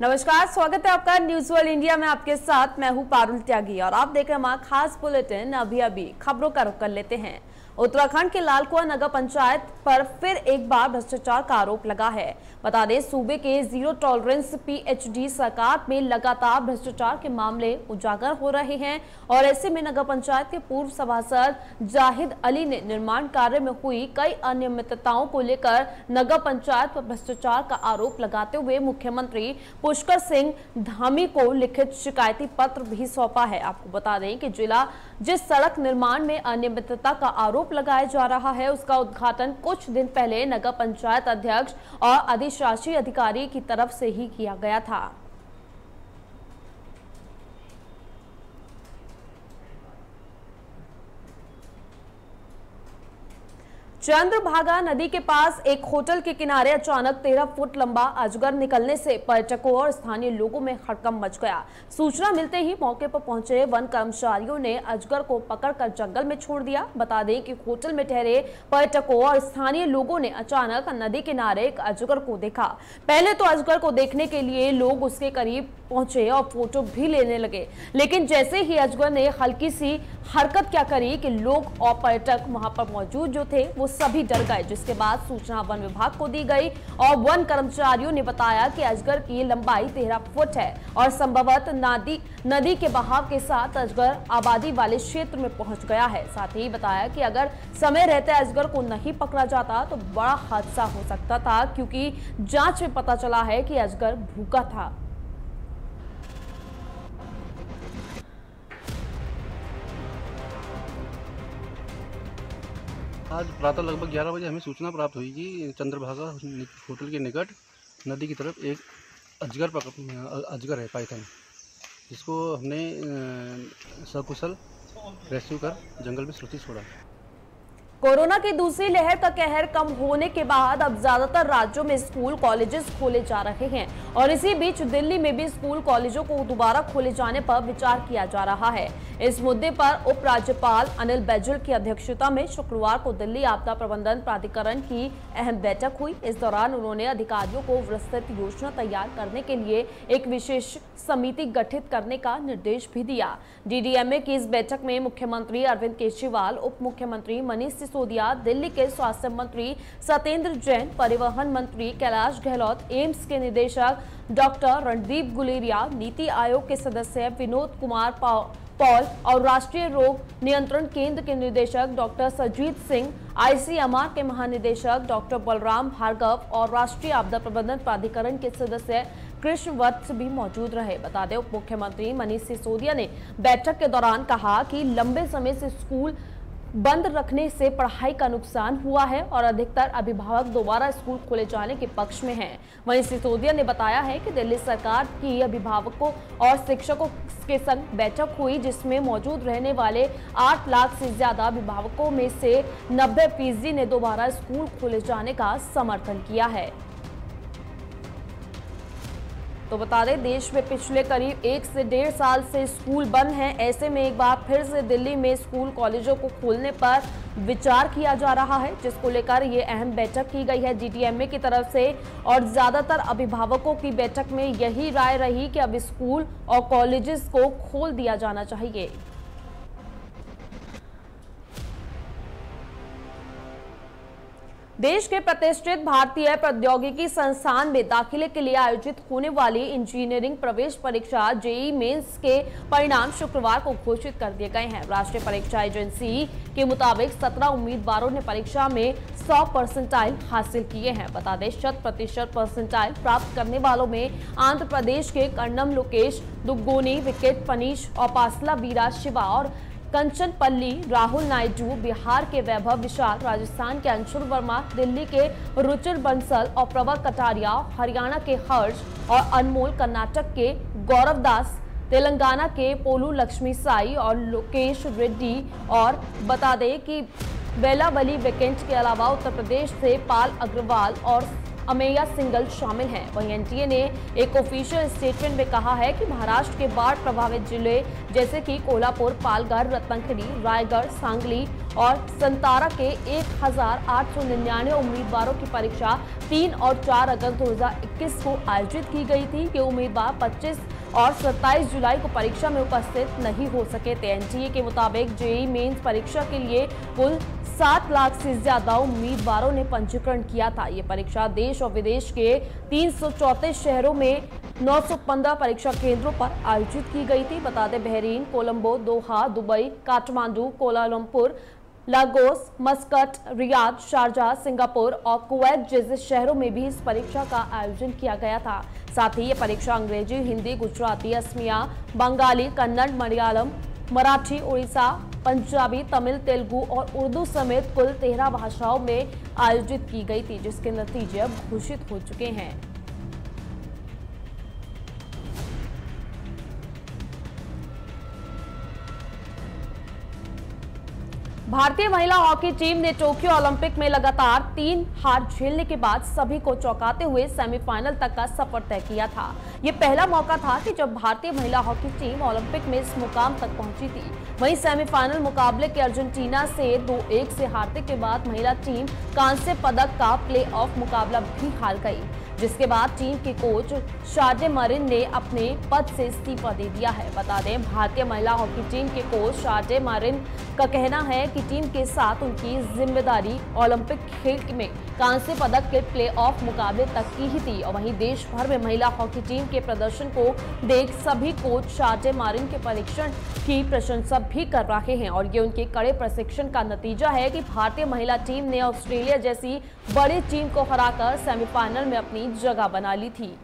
नमस्कार, स्वागत है आपका न्यूज़ वर्ल्ड इंडिया में आपके साथ। मैं हूँ पारुल त्यागी और आप देख रहे हैं हमारा खास बुलेटिन। अभी अभी खबरों का रुख कर लेते हैं। उत्तराखंड के लालकुआ नगर पंचायत पर फिर एक बार भ्रष्टाचार का आरोप लगा है। बता दें, सूबे के ज़ीरो टॉलरेंस पीएचडी सरकार में लगातार भ्रष्टाचार के मामले उजागर हो रहे हैं और ऐसे में नगर पंचायत के पूर्व सभासद जाहिद अली ने निर्माण कार्य में हुई कई अनियमितताओं को लेकर नगर पंचायत पर भ्रष्टाचार का आरोप लगाते हुए मुख्यमंत्री पुष्कर सिंह धामी को लिखित शिकायती पत्र भी सौंपा है। आपको बता दें कि जिला, जिस सड़क निर्माण में अनियमितता का आरोप लगाया जा रहा है। उसका उद्घाटन कुछ दिन पहले नगर पंचायत अध्यक्ष और अधिशासी अधिकारी की तरफ़ से ही किया गया था। चंद्रभागा नदी के पास एक होटल के किनारे अचानक तेरह फुट लंबा अजगर निकलने से पर्यटकों और स्थानीय लोगों में हड़कम मच गया। सूचना मिलते ही मौके पर पहुँचे वन कर्मचारियों ने अजगर को पकड़कर जंगल में छोड़ दिया। बता दें कि होटल में ठहरे पर्यटकों और स्थानीय लोगों ने अचानक नदी किनारे एक अजगर को देखा। पहले तो अजगर को देखने के लिए लोग उसके करीब पहुँचे और फ़ोटो भी लेने लगे, लेकिन जैसे ही अजगर ने हल्की सी हरकत क्या करी कि लोग और पर्यटक वहाँ पर मौजूद जो थे, वो सभी डर गए, जिसके बाद सूचना वन विभाग को दी गई और वन कर्मचारियों ने बताया कि अजगर की लंबाई तेरह फुट है और संभवत नदी नदी के बहाव के साथ अजगर आबादी वाले क्षेत्र में पहुँच गया है। साथ ही बताया कि अगर समय रहते अजगर को नहीं पकड़ा जाता तो बड़ा हादसा हो सकता था, क्योंकि जाँच में पता चला है कि अजगर भूखा था। आज प्रातः लगभग 11 बजे हमें सूचना प्राप्त हुई कि चंद्रभागा होटल के निकट नदी की तरफ़ एक अजगर अजगर है पाइथन जिसको हमने सकुशल रेस्क्यू कर जंगल में सुरक्षित छोड़ा। कोरोना की दूसरी लहर का कहर कम होने के बाद अब ज़्यादातर राज्यों में स्कूल, कॉलेजेस खोले जा रहे हैं और इसी बीच दिल्ली में भी स्कूल, कॉलेजों को दोबारा खोले जाने पर विचार किया जा रहा है। इस मुद्दे पर उपराज्यपाल अनिल बैजल की अध्यक्षता में शुक्रवार को दिल्ली आपदा प्रबंधन प्राधिकरण की अहम बैठक हुई। इस दौरान उन्होंने अधिकारियों को विस्तृत योजना तैयार करने के लिए एक विशेष समिति गठित करने का निर्देश भी दिया। डीडीएमए की इस बैठक में मुख्यमंत्री अरविंद केजरीवाल उप मुख्यमंत्री मनीष सिसोदिया, दिल्ली के स्वास्थ्य मंत्री सत्येंद्र जैन, परिवहन मंत्री कैलाश गहलोत, एम्स के निदेशक डॉक्टर रणदीप गुलेरिया, नीति आयोग के सदस्य विनोद कुमार पॉल और राष्ट्रीय रोग नियंत्रण केंद्र के निदेशक डॉक्टर सजीत सिंह, आईसीएमआर के महानिदेशक डॉक्टर बलराम भार्गव और राष्ट्रीय आपदा प्रबंधन प्राधिकरण के सदस्य कृष्ण वत्स भी मौजूद रहे। बता दें उप मुख्यमंत्री मनीष सिसोदिया ने बैठक के दौरान कहा कि लंबे समय से स्कूल बंद रखने से पढ़ाई का नुकसान हुआ है और अधिकतर अभिभावक दोबारा स्कूल खोले जाने के पक्ष में हैं। वहीं सिसोदिया ने बताया है कि दिल्ली सरकार की अभिभावकों और शिक्षकों के संग बैठक हुई, जिसमें मौजूद रहने वाले 8 लाख से ज़्यादा अभिभावकों में से 90 फ़ीसदी ने दोबारा स्कूल खोले जाने का समर्थन किया है तो बता दें, देश में पिछले करीब एक से डेढ़ साल से स्कूल बंद हैं। ऐसे में एक बार फिर से दिल्ली में स्कूल कॉलेजों को खोलने पर विचार किया जा रहा है, जिसको लेकर ये अहम बैठक की गई है जीटीएमए की तरफ़ से। और ज़्यादातर अभिभावकों की बैठक में यही राय रही कि अब स्कूल और कॉलेजेस को खोल दिया जाना चाहिए। देश के प्रतिष्ठित भारतीय प्रौद्योगिकी संस्थान में दाखिले के लिए आयोजित होने वाली इंजीनियरिंग प्रवेश परीक्षा जेई मेंस के परिणाम शुक्रवार को घोषित कर दिए गए हैं। राष्ट्रीय परीक्षा एजेंसी के मुताबिक 17 उम्मीदवारों ने परीक्षा में 100 परसेंटाइल हासिल किए हैं। बता दें, शत प्रतिशत परसेंटाइल प्राप्त करने वालों में आंध्र प्रदेश के कर्णम लोकेश, दुग्गोनी विकेट पनीश और पासला वीरा शिवा और कंचनपल्ली राहुल नायडू, बिहार के वैभव विशाल, राजस्थान के अंशुल वर्मा, दिल्ली के रुचिर बंसल और प्रवर कटारिया, हरियाणा के हर्ष और अनमोल कर्नाटक के गौरव दास, तेलंगाना के पोलू लक्ष्मी साई और लोकेश रेड्डी। और बता दें कि बेलावली वेकेंट के अलावा उत्तर प्रदेश से पाल अग्रवाल और अमेया सिंगल शामिल हैं। वहीं एनटीए ने एक ऑफिशियल स्टेटमेंट में कहा है कि महाराष्ट्र के बाढ़ प्रभावित ज़िले जैसे कि कोल्हापुर पालगढ़ रत्नागिरी रायगढ़, सांगली और संतारा के एक हज़ार आठ सौ निन्यानवे उम्मीदवारों की परीक्षा 3 और 4 अगस्त 2021 को आयोजित की गई थी। कि उम्मीदवार 25 और 27 जुलाई को परीक्षा में उपस्थित नहीं हो सके थे। एनटीए के मुताबिक जेई मेंस परीक्षा के लिए कुल सात लाख से ज़्यादा उम्मीदवारों ने पंजीकरण किया था। ये परीक्षा देश और विदेश के तीन शहरों में 915 परीक्षा केंद्रों पर आयोजित की गई थी। बता दें, Bahrain, Colombo, Doha, Dubai, Kathmandu Kuala Lumpur Lagos Muscat Riyadh Sharjah Singapore और कुवैत जैसे शहरों में भी इस परीक्षा का आयोजन किया गया था। साथ ही ये परीक्षा अंग्रेज़ी, हिंदी, गुजराती, असमिया, बंगाली, कन्नड़, मलयालम, मराठी, उड़ीसा, पंजाबी, तमिल, तेलुगु और उर्दू समेत कुल तेरह भाषाओं में आयोजित की गई थी, जिसके नतीजे अब घोषित हो चुके हैं। भारतीय महिला हॉकी टीम ने टोक्यो ओलंपिक में लगातार तीन हार झेलने के बाद सभी को चौंकाते हुए सेमीफाइनल तक का सफ़र तय किया था। ये पहला मौका था कि जब भारतीय महिला हॉकी टीम ओलंपिक में इस मुकाम तक पहुँची थी, वहीं सेमीफाइनल मुकाबले के अर्जेंटीना से दो एक से हारने के बाद महिला टीम कांस्य पदक का प्ले मुकाबला भी हार गई। जिसके बाद टीम के कोच शारजे मरिन ने अपने पद से इस्तीफा दे दिया है। बता दें, भारतीय महिला हॉकी टीम के कोच शारजे मरिन का कहना है कि टीम के साथ उनकी ज़िम्मेदारी ओलंपिक खेल में कांस्य पदक के प्ले ऑफ़ मुकाबले तक की ही थी और वहीं देश भर में महिला हॉकी टीम के प्रदर्शन को देख सभी कोच शारजे मारिन के परीक्षण की प्रशंसा भी कर रहे हैं और ये उनके कड़े प्रशिक्षण का नतीजा है कि भारतीय महिला टीम ने ऑस्ट्रेलिया जैसी बड़ी टीम को हराकर सेमीफाइनल में अपनी जगह बना ली थी।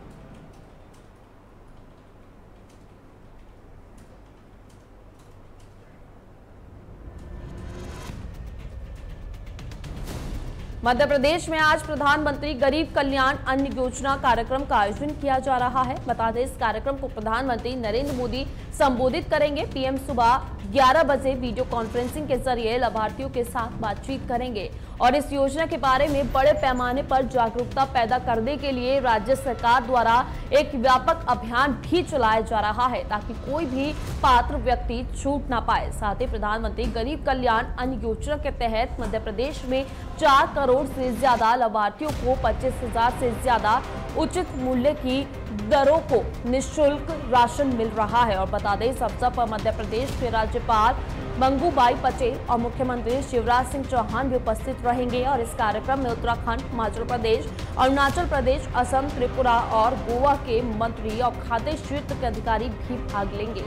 मध्य प्रदेश में आज प्रधानमंत्री गरीब कल्याण अन्न योजना कार्यक्रम का आयोजन किया जा रहा है। बता दें, इस कार्यक्रम को प्रधानमंत्री नरेंद्र मोदी संबोधित करेंगे। पीएम सुबह 11 बजे वीडियो कॉन्फ्रेंसिंग के ज़रिए लाभार्थियों के साथ बातचीत करेंगे और इस योजना के बारे में बड़े पैमाने पर जागरूकता पैदा करने के लिए राज्य सरकार द्वारा एक व्यापक अभियान भी चलाया जा रहा है ताकि कोई भी पात्र व्यक्ति छूट ना पाए। साथ ही प्रधानमंत्री गरीब कल्याण अन्न योजना के तहत मध्य प्रदेश में चार करोड़ से ज़्यादा लाभार्थियों को पच्चीस हज़ार से ज़्यादा उचित मूल्य की दरों को निशुल्क राशन मिल रहा है। और बता दें, इस अवसर पर मध्य प्रदेश के राज्यपाल मंगूबाई पटेल और मुख्यमंत्री शिवराज सिंह चौहान भी उपस्थित रहेंगे। और इस कार्यक्रम में उत्तराखंड, हिमाचल प्रदेश, अरुणाचल प्रदेश, असम, त्रिपुरा और गोवा के मंत्री और खाद्य क्षेत्र के अधिकारी भी भाग लेंगे।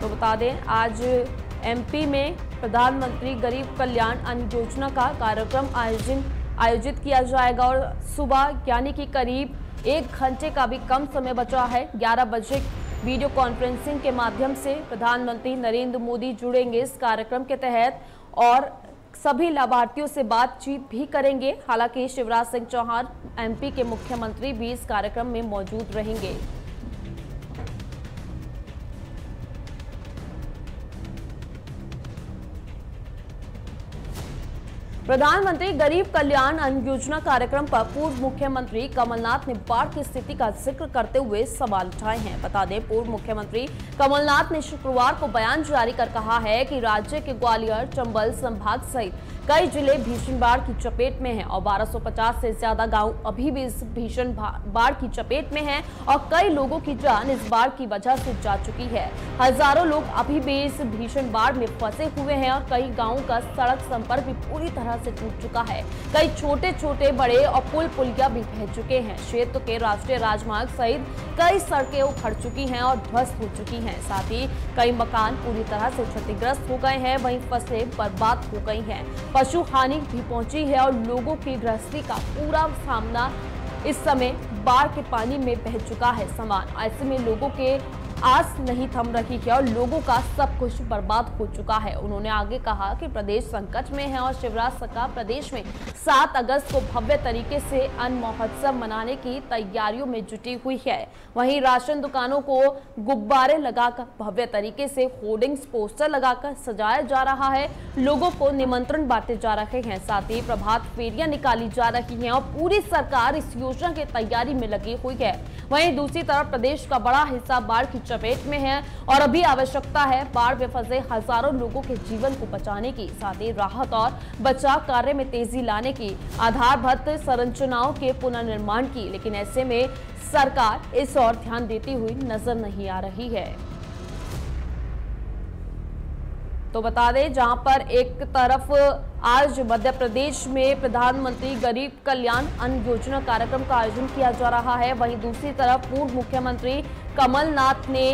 तो बता दें, आज एमपी में प्रधानमंत्री गरीब कल्याण अन्न योजना का कार्यक्रम आयोजन आयोजित किया जाएगा और सुबह, यानी कि करीब एक घंटे का भी कम समय बचा है। 11 बजे वीडियो कॉन्फ्रेंसिंग के माध्यम से प्रधानमंत्री नरेंद्र मोदी जुड़ेंगे इस कार्यक्रम के तहत और सभी लाभार्थियों से बातचीत भी करेंगे। हालाँकि शिवराज सिंह चौहान, एमपी के मुख्यमंत्री भी इस कार्यक्रम में मौजूद रहेंगे। प्रधानमंत्री गरीब कल्याण अन्न योजना कार्यक्रम पर पूर्व मुख्यमंत्री कमलनाथ ने बाढ़ की स्थिति का ज़िक्र करते हुए सवाल उठाए हैं। बता दें, पूर्व मुख्यमंत्री कमलनाथ ने शुक्रवार को बयान जारी कर कहा है कि राज्य के ग्वालियर, चंबल संभाग सहित कई ज़िले भीषण बाढ़ की चपेट में हैं और 1250 से ज़्यादा गाँव अभी भी इस भीषण बाढ़ की चपेट में हैं और कई लोगों की जान इस बाढ़ की वजह से जा चुकी है। हज़ारों लोग अभी भी इस भीषण बाढ़ में फंसे हुए हैं और कई गाँव का सड़क संपर्क भी पूरी तरह से टूट चुका है। कई छोटे छोटे बड़े और पुल पुलिया भी बह चुके हैं। क्षेत्र के राष्ट्रीय राजमार्ग सहित कई सड़कें उखड़ चुकी हैं और ध्वस्त हो चुकी हैं। साथ ही कई मकान पूरी तरह से क्षतिग्रस्त हो गए हैं, वहीं फ़सलें बर्बाद हो गई हैं। पशु हानि भी पहुँची है और लोगों की गृहस्थी का पूरा सामना इस समय बाढ़ के पानी में बह चुका है। सामान, ऐसे में लोगों के आस नहीं थम रही है और लोगों का सब कुछ बर्बाद हो चुका है। उन्होंने आगे कहा कि प्रदेश संकट में है और शिवराज सरकार प्रदेश में 7 अगस्त को भव्य तरीके से अन्न महोत्सव मनाने की तैयारियों में जुटी हुई है। वहीं राशन दुकानों को गुब्बारे लगाकर भव्य तरीके से होर्डिंग्स, पोस्टर लगाकर सजाया जा रहा है। लोगों को निमंत्रण बांटे जा रहे हैं। साथ ही प्रभात फेरियाँ निकाली जा रही हैं और पूरी सरकार इस योजना की तैयारी में लगी हुई है। वहीं दूसरी तरफ़ प्रदेश का बड़ा हिस्सा बाढ़ की चपेट में है और अभी आवश्यकता है बाढ़ में फंसे हज़ारों लोगों के जीवन को बचाने की, साथ ही राहत और बचाव कार्य में तेज़ी लाने की, आधारभूत संरचनाओं के पुनर्निर्माण की। लेकिन ऐसे में सरकार इस ओर ध्यान देती हुई नज़र नहीं आ रही है। तो बता दें, जहाँ पर एक तरफ़ आज मध्य प्रदेश में प्रधानमंत्री गरीब कल्याण अन्न योजना कार्यक्रम का आयोजन किया जा रहा है, वहीं दूसरी तरफ़ पूर्व मुख्यमंत्री कमलनाथ ने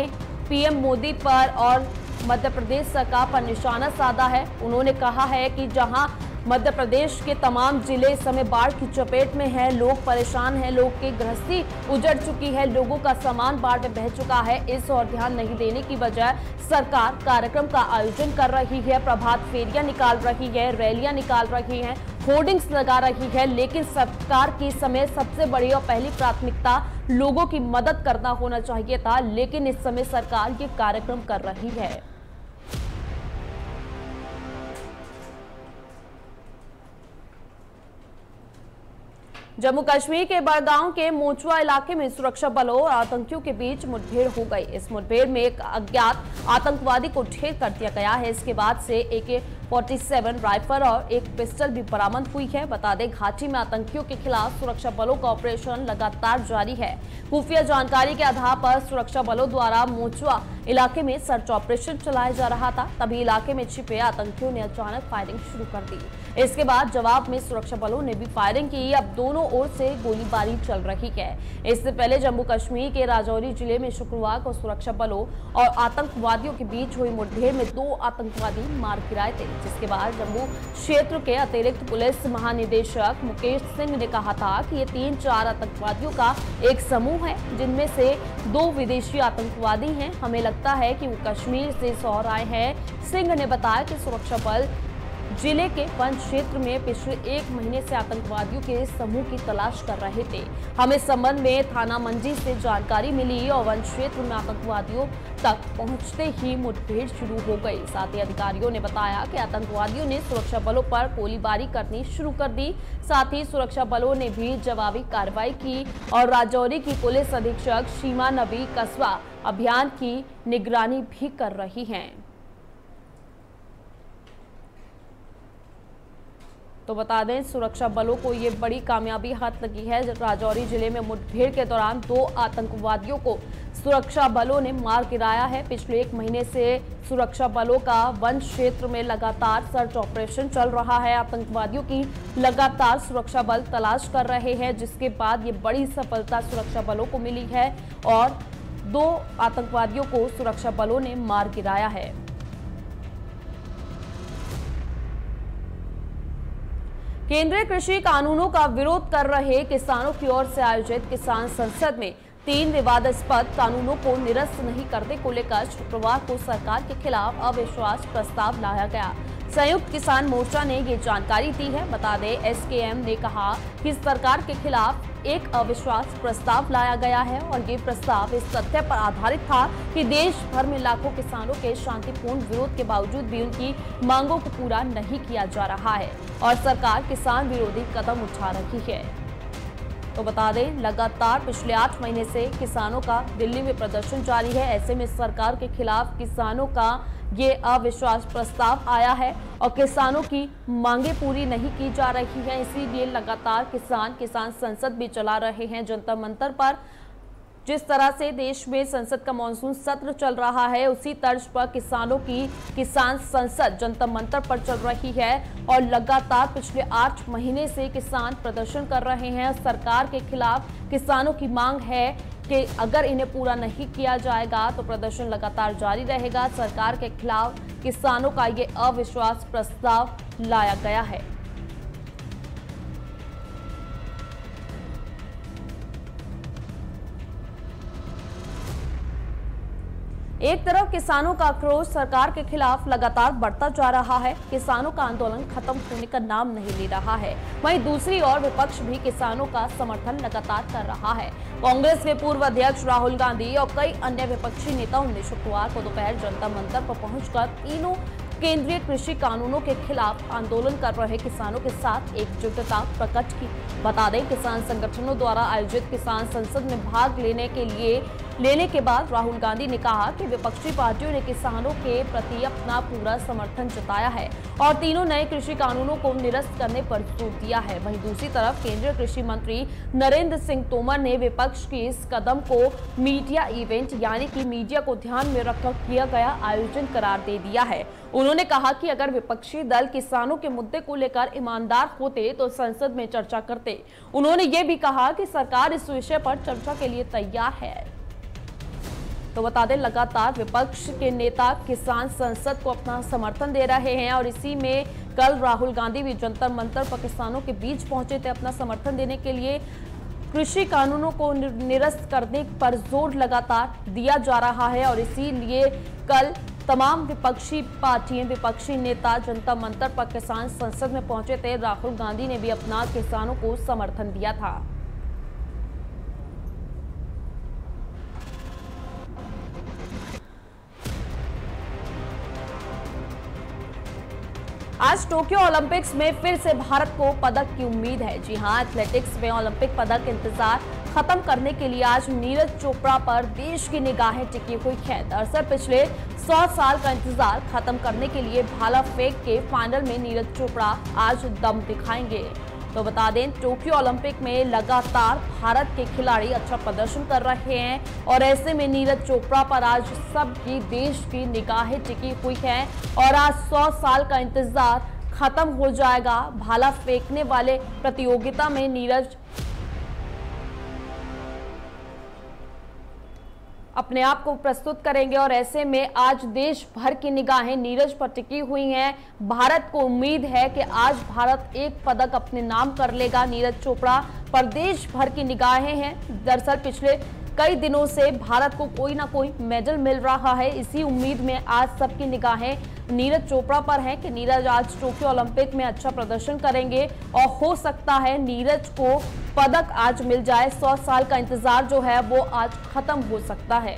पीएम मोदी पर और मध्य प्रदेश सरकार पर निशाना साधा है। उन्होंने कहा है कि जहाँ मध्य प्रदेश के तमाम ज़िले इस समय बाढ़ की चपेट में है। लोग परेशान हैं। लोग की गृहस्थी उजड़ चुकी है। लोगों का सामान बाढ़ में बह चुका है। इस और ध्यान नहीं देने की बजाय सरकार कार्यक्रम का आयोजन कर रही है। प्रभात फेरियाँ निकाल रही है, रैलियाँ निकाल रही है, होर्डिंग्स लगा रही है। लेकिन सरकार की समय सबसे बड़ी और पहली प्राथमिकता लोगों की मदद करना होना चाहिए था। लेकिन इस समय सरकार ये कार्यक्रम कर रही है। जम्मू कश्मीर के बड़गांव के मोचुआ इलाके में सुरक्षा बलों और आतंकियों के बीच मुठभेड़ हो गई। इस मुठभेड़ में एक अज्ञात आतंकवादी को ढेर कर दिया गया है। इसके बाद से एक 47 राइफल और एक पिस्टल भी बरामद हुई है। बता दें, घाटी में आतंकियों के खिलाफ सुरक्षा बलों का ऑपरेशन लगातार जारी है। खुफिया जानकारी के आधार पर सुरक्षा बलों द्वारा मोचुआ इलाके में सर्च ऑपरेशन चलाया जा रहा था। तभी इलाके में छिपे आतंकियों ने अचानक फायरिंग शुरू कर दी। इसके बाद जवाब में सुरक्षा बलों ने भी फायरिंग की। अब दोनों ओर से गोलीबारी चल रही है। इससे पहले जम्मू कश्मीर के राजौरी ज़िले में शुक्रवार को सुरक्षा बलों और आतंकवादियों के बीच हुई मुठभेड़ में दो आतंकवादी मार गिराए थे। जिसके बाद जम्मू क्षेत्र के अतिरिक्त पुलिस महानिदेशक मुकेश सिंह ने कहा था कि ये तीन चार आतंकवादियों का एक समूह है, जिनमें से दो विदेशी आतंकवादी हैं। हमें लगता है कि वो कश्मीर से सौर आए हैं। सिंह ने बताया कि सुरक्षा बल ज़िले के वन क्षेत्र में पिछले एक महीने से आतंकवादियों के समूह की तलाश कर रहे थे। हमें संबंध में थाना मंजी से जानकारी मिली और वन क्षेत्र में आतंकवादियों तक पहुँचते ही मुठभेड़ शुरू हो गई। साथ ही अधिकारियों ने बताया कि आतंकवादियों ने सुरक्षा बलों पर गोलीबारी करनी शुरू कर दी। साथ ही सुरक्षा बलों ने भी जवाबी कार्रवाई की और राजौरी की पुलिस अधीक्षक सीमा नबी कस्बा अभियान की निगरानी भी कर रही हैं। तो बता दें, सुरक्षा बलों को ये बड़ी कामयाबी हाथ लगी है। राजौरी ज़िले में मुठभेड़ के दौरान दो आतंकवादियों को सुरक्षा बलों ने मार गिराया है। पिछले एक महीने से सुरक्षा बलों का वन क्षेत्र में लगातार सर्च ऑपरेशन चल रहा है। आतंकवादियों की लगातार सुरक्षा बल तलाश कर रहे हैं, जिसके बाद ये बड़ी सफलता सुरक्षा बलों को मिली है और दो आतंकवादियों को सुरक्षा बलों ने मार गिराया है। केंद्रीय कृषि कानूनों का विरोध कर रहे किसानों की ओर से आयोजित किसान संसद में तीन विवादास्पद कानूनों को निरस्त नहीं करने को लेकर शुक्रवार को सरकार के खिलाफ अविश्वास प्रस्ताव लाया गया। संयुक्त किसान मोर्चा ने ये जानकारी दी है। बता दें, एसकेएम ने कहा कि सरकार के खिलाफ एक अविश्वास प्रस्ताव लाया गया है और ये प्रस्ताव इस तथ्य पर आधारित था कि देश भर में लाखों किसानों के शांतिपूर्ण विरोध के बावजूद भी उनकी मांगों को पूरा नहीं किया जा रहा है और सरकार किसान विरोधी कदम उठा रही है। तो बता दें, लगातार पिछले आठ महीने से किसानों का दिल्ली में प्रदर्शन जारी है। ऐसे में सरकार के खिलाफ किसानों का ये अविश्वास प्रस्ताव आया है और किसानों की मांगे पूरी नहीं की जा रही हैं। इसीलिए लगातार किसान किसान संसद भी चला रहे हैं। जंतर मंतर पर जिस तरह से देश में संसद का मानसून सत्र चल रहा है, उसी तर्ज पर किसानों की किसान संसद जनता मंत्र पर चल रही है और लगातार पिछले आठ महीने से किसान प्रदर्शन कर रहे हैं। सरकार के खिलाफ किसानों की मांग है कि अगर इन्हें पूरा नहीं किया जाएगा तो प्रदर्शन लगातार जारी रहेगा। सरकार के खिलाफ किसानों का ये अविश्वास प्रस्ताव लाया गया है। एक तरफ़ किसानों का आक्रोश सरकार के खिलाफ लगातार बढ़ता जा रहा है। किसानों का आंदोलन खत्म होने का नाम नहीं ले रहा है। वहीं दूसरी ओर विपक्ष भी किसानों का समर्थन लगातार कर रहा है। कांग्रेस के पूर्व अध्यक्ष राहुल गांधी और कई अन्य विपक्षी नेताओं ने शुक्रवार को दोपहर जनता मंतर पर पहुंचकर तीनों केंद्रीय कृषि कानूनों के खिलाफ आंदोलन कर रहे किसानों के साथ एकजुटता प्रकट की। बता दें, किसान संगठनों द्वारा आयोजित किसान संसद में भाग लेने के लिए लेने के बाद राहुल गांधी ने कहा कि विपक्षी पार्टियों ने किसानों के प्रति अपना पूरा समर्थन जताया है और तीनों नए कृषि कानूनों को निरस्त करने पर ज़ोर दिया है। वहीं दूसरी तरफ़ केंद्रीय कृषि मंत्री नरेंद्र सिंह तोमर ने विपक्ष के इस कदम को मीडिया इवेंट यानी कि मीडिया को ध्यान में रखकर किया गया आयोजन करार दे दिया है। उन्होंने कहा कि अगर विपक्षी दल किसानों के मुद्दे को लेकर ईमानदार होते तो संसद में चर्चा करते। उन्होंने ये भी कहा कि सरकार इस विषय पर चर्चा के लिए तैयार है। तो बता दें, लगातार विपक्ष के नेता किसान संसद को अपना समर्थन दे रहे हैं और इसी में कल राहुल गांधी भी जंतर मंतर पर किसानों के बीच पहुँचे थे अपना समर्थन देने के लिए। कृषि कानूनों को निरस्त करने पर ज़ोर लगातार दिया जा रहा है और इसीलिए कल तमाम विपक्षी पार्टियाँ, विपक्षी नेता जनता मंतर पर किसान संसद में पहुँचे थे। राहुल गांधी ने भी अपना किसानों को समर्थन दिया था। आज टोक्यो ओलंपिक्स में फिर से भारत को पदक की उम्मीद है। जी हाँ एथलेटिक्स में ओलंपिक पदक इंतज़ार खत्म करने के लिए आज नीरज चोपड़ा पर देश की निगाहें टिकी हुई है दरअसल पिछले 100 साल का इंतज़ार खत्म करने के लिए भाला फेंक के फाइनल में नीरज चोपड़ा आज दम दिखाएँगे। तो बता दें, टोक्यो ओलंपिक में लगातार भारत के खिलाड़ी अच्छा प्रदर्शन कर रहे हैं और ऐसे में नीरज चोपड़ा पर आज सबकी देश की निगाहें टिकी हुई हैं और आज 100 साल का इंतज़ार खत्म हो जाएगा। भाला फेंकने वाले प्रतियोगिता में नीरज अपने आप को प्रस्तुत करेंगे और ऐसे में आज देश भर की निगाहें नीरज पर टिकी हुई हैं। भारत को उम्मीद है कि आज भारत एक पदक अपने नाम कर लेगा। नीरज चोपड़ा पर देश भर की निगाहें हैं। दरअसल पिछले कई दिनों से भारत को कोई ना कोई मेडल मिल रहा है। इसी उम्मीद में आज सबकी निगाहें नीरज चोपड़ा पर हैं कि नीरज आज टोक्यो ओलंपिक में अच्छा प्रदर्शन करेंगे और हो सकता है नीरज को पदक आज मिल जाए। सौ साल का इंतज़ार जो है वो आज खत्म हो सकता है।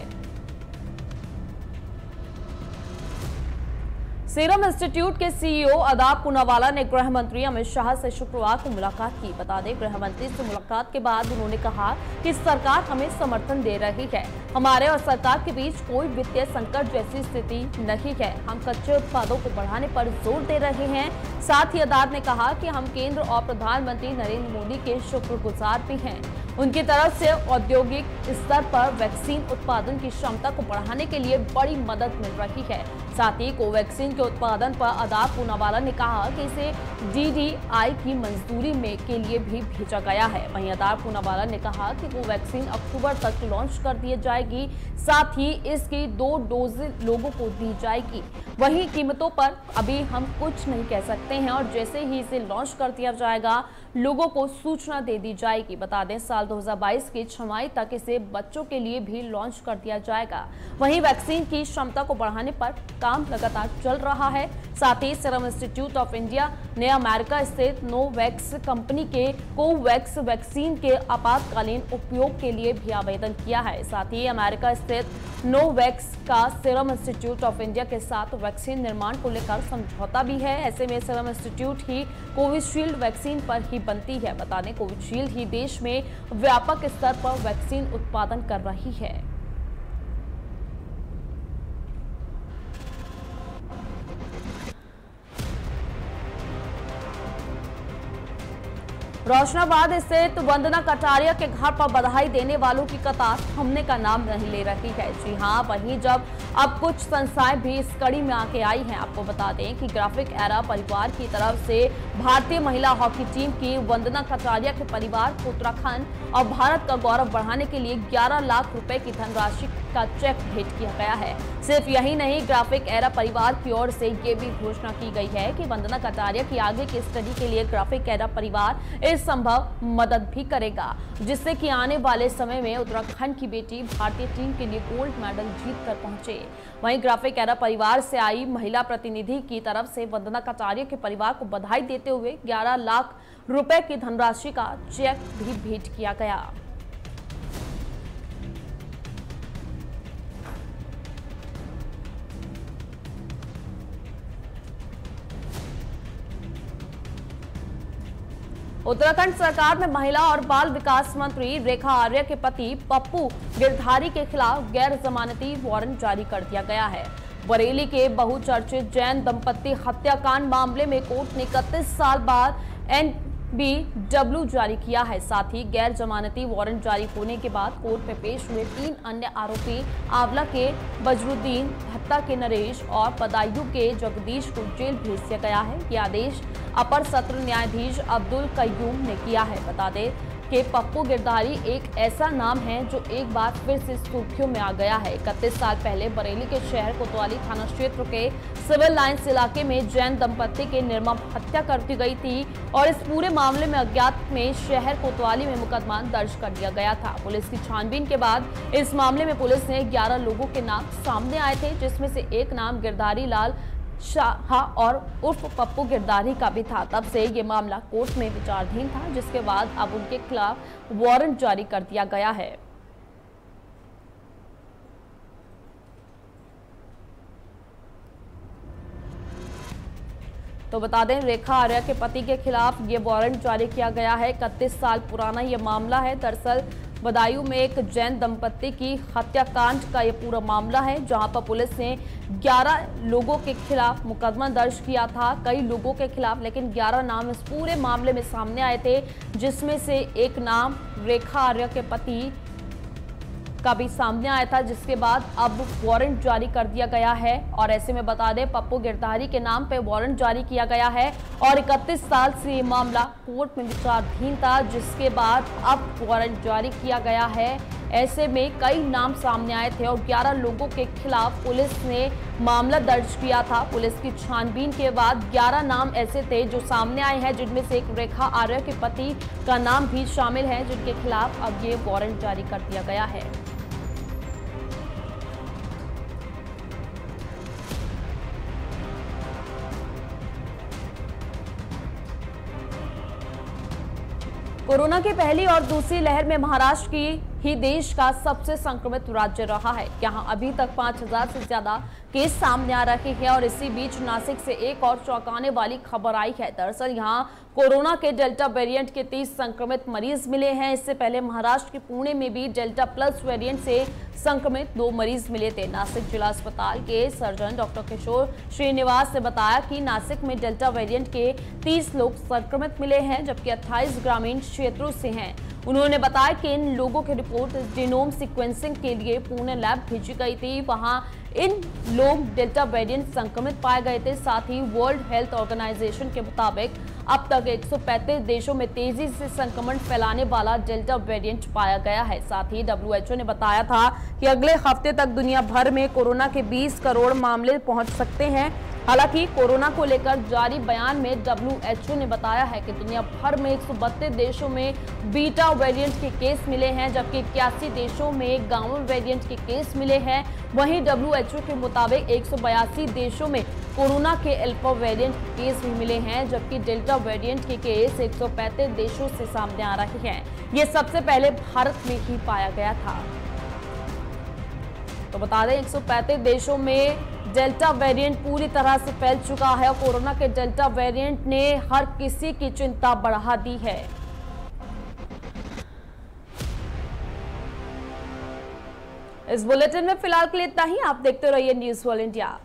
सीरम इंस्टीट्यूट के सीईओ अदाब पुनावाला ने गृह मंत्री अमित शाह से शुक्रवार को मुलाकात की। बता दें, गृह मंत्री से मुलाकात के बाद उन्होंने कहा कि सरकार हमें समर्थन दे रही है। हमारे और सरकार के बीच कोई वित्तीय संकट जैसी स्थिति नहीं है। हम कच्चे उत्पादों को बढ़ाने पर ज़ोर दे रहे हैं। साथ ही अदाब ने कहा कि हम केंद्र और प्रधानमंत्री नरेंद्र मोदी के शुक्रगुजार भी हैं। उनकी तरफ़ से औद्योगिक स्तर पर वैक्सीन उत्पादन की क्षमता को बढ़ाने के लिए बड़ी मदद मिल रही है। साथ ही कोवैक्सीन के उत्पादन पर अदाब पूनावाला ने कहा कि इसे डीडीआई की मंजूरी में के लिए भी भेजा गया है। वहीं अदाब पूनावाला ने कहा कि कोवैक्सीन अक्टूबर तक लॉन्च कर दी जाएगी, साथ ही इसकी दो डोज लोगों को दी जाएगी। वहीं कीमतों पर अभी हम कुछ नहीं कह सकते हैं और जैसे ही इसे लॉन्च कर दिया जाएगा, लोगों को सूचना दे दी जाएगी। बता दें, साल 2022 की छमाई तक इसे बच्चों के लिए भी लॉन्च कर दिया जाएगा। वहीं वैक्सीन की क्षमता को बढ़ाने पर काम लगातार चल रहा है। साथ ही सीरम इंस्टीट्यूट ऑफ़ इंडिया ने अमेरिका स्थित नोवैक्स कंपनी के कोवैक्स वैक्सीन के आपातकालीन उपयोग के लिए भी आवेदन किया है। साथ ही अमेरिका स्थित नोवैक्स का सीरम इंस्टीट्यूट ऑफ़ इंडिया के साथ वैक्सीन निर्माण को लेकर समझौता भी है। ऐसे में सीरम इंस्टीट्यूट ही कोविशील्ड वैक्सीन पर ही बनती है। बता दें कोविशील्ड ही देश में व्यापक स्तर पर वैक्सीन उत्पादन कर रही है। रोशनाबाद स्थित वंदना कटारिया के घर पर बधाई देने वालों की कतार थमने का नाम नहीं ले रही है। जी हाँ वहीं जब अब कुछ संस्थाएँ भी इस कड़ी में आके आई हैं, आपको बता दें कि ग्राफिक एरा परिवार की तरफ़ से भारतीय महिला हॉकी टीम की वंदना कटारिया के परिवार को उत्तराखंड और भारत का गौरव बढ़ाने के लिए ग्यारह लाख रुपए की धनराशि का चेक भेंट किया गया है। सिर्फ़ यही नहीं, ग्राफिक एरा परिवार की ओर से ये भी घोषणा की गई है कि वंदना कटारिया की आगे की स्टडी के लिए ग्राफिक एरा परिवार इस संभव मदद भी करेगा, जिससे कि आने वाले समय में उत्तराखंड की बेटी भारतीय टीम के लिए गोल्ड मेडल जीत कर पहुँचे। वहीं ग्राफिक एरा परिवार से आई महिला प्रतिनिधि की तरफ़ से वंदना कटारिया के परिवार को बधाई देते हुए 11 लाख रुपए की धनराशि का चेक भी भेंट किया गया। उत्तराखंड सरकार में महिला और बाल विकास मंत्री रेखा आर्य के पति पप्पू गिरधारी के खिलाफ गैर जमानती वारंट जारी कर दिया गया है। बरेली के बहुचर्चित जैन दंपत्ति हत्याकांड मामले में कोर्ट ने इकतीस साल बाद एन बी डब्ल्यू जारी किया है। साथ ही गैर जमानती वारंट जारी होने के बाद कोर्ट में पेश हुए तीन अन्य आरोपी, आंवला के बजरुद्दीन, भत्ता के नरेश और पदायू के जगदीश को जेल भेज दिया गया है। ये आदेश अपर सत्र न्यायाधीश अब्दुल कयूम ने किया है। बता दें कि पप्पू गिरधारी एक ऐसा नाम है जो एक बार फिर से सुर्खियों में आ गया है। इकतीस साल पहले बरेली के शहर कोतवाली थाना क्षेत्र के सिविल लाइन्स इलाके में जैन दंपति के निर्मम हत्या कर दी गई थी और इस पूरे मामले में अज्ञात में शहर कोतवाली में मुकदमा दर्ज कर दिया गया था। पुलिस की छानबीन के बाद इस मामले में पुलिस ने ग्यारह लोगों के नाम सामने आए थे, जिसमें से एक नाम गिरधारी लाल शाह और उर्फ़ पप्पू गिरदारी का भी था। तब से ये मामला कोर्ट में विचाराधीन था, जिसके बाद अब उनके खिलाफ वारंट जारी कर दिया गया है। तो बता दें, रेखा आर्या के पति के खिलाफ ये वारंट जारी किया गया है। इकतीस साल पुराना ये मामला है। दरअसल बदायूं में एक जैन दंपति की हत्याकांड का ये पूरा मामला है, जहाँ पर पुलिस ने 11 लोगों के खिलाफ मुकदमा दर्ज किया था। कई लोगों के खिलाफ, लेकिन 11 नाम इस पूरे मामले में सामने आए थे, जिसमें से एक नाम रेखा आर्य के पति का भी सामने आया था, जिसके बाद अब वारंट जारी कर दिया गया है। और ऐसे में बता दें, पप्पू गिरधारी के नाम पे वारंट जारी किया गया है। और 31 साल से ये मामला कोर्ट में विचाराधीन था, जिसके बाद अब वारंट जारी किया गया है। ऐसे में कई नाम सामने आए थे और 11 लोगों के खिलाफ पुलिस ने मामला दर्ज किया था। पुलिस की छानबीन के बाद 11 नाम ऐसे थे जो सामने आए हैं, जिनमें से एक रेखा आर्य के पति का नाम भी शामिल है, जिनके खिलाफ अब ये वारंट जारी कर दिया गया है। कोरोना की पहली और दूसरी लहर में महाराष्ट्र की ही देश का सबसे संक्रमित राज्य रहा है। यहाँ अभी तक 5000 से ज़्यादा केस सामने आ रहे हैं और इसी बीच नासिक से एक और चौंकाने वाली खबर आई है। दरअसल यहाँ कोरोना के डेल्टा वेरिएंट के 30 संक्रमित मरीज़ मिले हैं। इससे पहले महाराष्ट्र के पुणे में भी डेल्टा प्लस वेरिएंट से संक्रमित दो मरीज़ मिले थे। नासिक जिला अस्पताल के सर्जन डॉक्टर किशोर श्रीनिवास ने बताया कि नासिक में डेल्टा वेरिएंट के 30 लोग संक्रमित मिले हैं, जबकि 28 ग्रामीण क्षेत्रों से हैं। उन्होंने बताया कि इन लोगों की रिपोर्ट जीनोम सीक्वेंसिंग के लिए पुणे लैब भेजी गई थी। वहाँ इन लोग डेल्टा वेरिएंट संक्रमित पाए गए थे, साथ ही वर्ल्ड हेल्थ ऑर्गेनाइजेशन के मुताबिक अब तक 135 देशों में तेज़ी से संक्रमण फैलाने वाला डेल्टा वेरिएंट पाया गया है। साथ ही डब्ल्यूएचओ ने बताया था कि अगले हफ़्ते तक दुनिया भर में कोरोना के 20 करोड़ मामले पहुँच सकते हैं। हालाँकि कोरोना को लेकर जारी बयान में डब्ल्यूएचओ ने बताया है कि दुनिया भर में एक सौ बत्तीस देशों में बीटा वेरिएंट के केस मिले हैं, जबकि इक्यासी देशों में गाँव वेरिएंट के केस मिले हैं। वहीं डब्ल्यूएचओ के मुताबिक एक सौ बयासी देशों में कोरोना के अल्फ़ा वेरिएंट केस भी मिले हैं, जबकि डेल्टा वेरिएंट के केस एक सौ पैंतीस देशों से सामने आ रहे हैं। ये सबसे पहले भारत में ही पाया गया था। तो बता दें, एक सौ पैंतीस देशों में डेल्टा वेरिएंट पूरी तरह से फैल चुका है और कोरोना के डेल्टा वेरिएंट ने हर किसी की चिंता बढ़ा दी है। इस बुलेटिन में फ़िलहाल के लिए इतना ही। आप देखते रहिए न्यूज़ वर्ल्ड इंडिया।